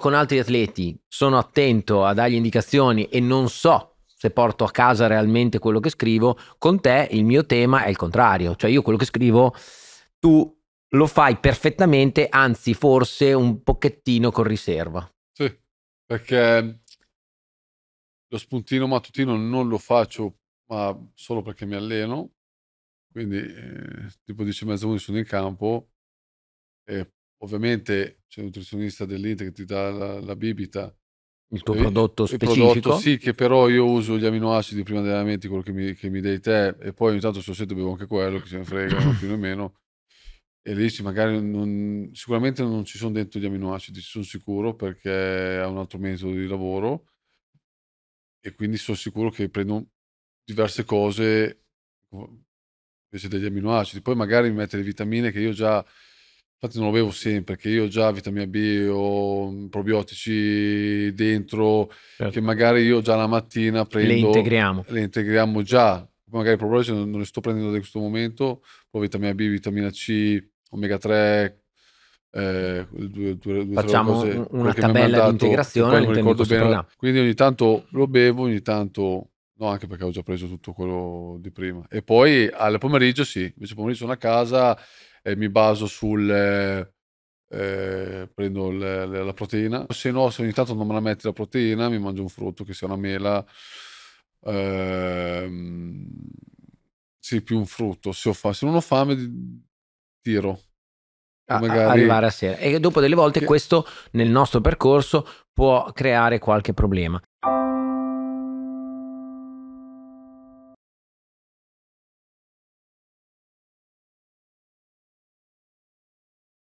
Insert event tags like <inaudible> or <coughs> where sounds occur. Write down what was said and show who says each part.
Speaker 1: con altri atleti sono attento a dargli indicazioni e non so se porto a casa realmente quello che scrivo, con te il mio tema è il contrario, cioè io quello che scrivo tu lo fai perfettamente, anzi forse un pochettino con riserva.
Speaker 2: Sì, perché lo spuntino mattutino non lo faccio ma solo perché mi alleno, quindi eh, tipo 10 e mezza 11 sono in campo. E ovviamente c'è un nutrizionista dell'Inter che ti dà la, la bibita.
Speaker 1: Il tuo prodotto
Speaker 2: il
Speaker 1: specifico?
Speaker 2: Prodotto, sì, che però io uso gli aminoacidi prima degli allenamenti, quello che mi, che mi dai te, e poi ogni tanto sul sito bevo anche quello, che se ne frega, <coughs> più o meno. E lì magari non, sicuramente non ci sono dentro gli aminoacidi, sono sicuro, perché è un altro metodo di lavoro. E quindi sono sicuro che prendo diverse cose invece degli aminoacidi. Poi magari mi mette le vitamine che io già Infatti non lo bevo sempre, che io già vitamina B o probiotici dentro, certo. che magari io già la mattina prendo...
Speaker 1: Le integriamo.
Speaker 2: Le integriamo già. Magari i probiotici non, non li sto prendendo da questo momento, poi vitamina B, vitamina C, omega 3, eh, due, due, due
Speaker 1: Facciamo cose, una tabella di integrazione
Speaker 2: ricordo bene. Quindi ogni tanto lo bevo, ogni tanto no, anche perché ho già preso tutto quello di prima. E poi al pomeriggio sì, invece pomeriggio sono a casa e mi baso sul... Eh, eh, prendo le, le, la proteina. Se no, se ogni tanto non me la metti la proteina, mi mangio un frutto che sia una mela. Ehm, sì, più un frutto. Se, ho fa- se non ho fame, tiro.
Speaker 1: A, magari... Arrivare a sera. E dopo delle volte che... questo nel nostro percorso può creare qualche problema.